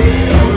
Deus.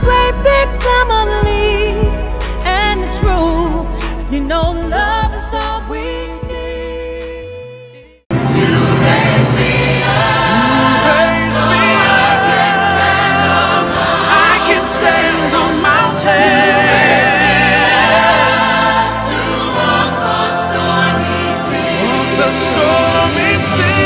Great big family and the truth, You know love is all we need. You raise me up. You raise so me up. I can stand on mountains. Stormy seas.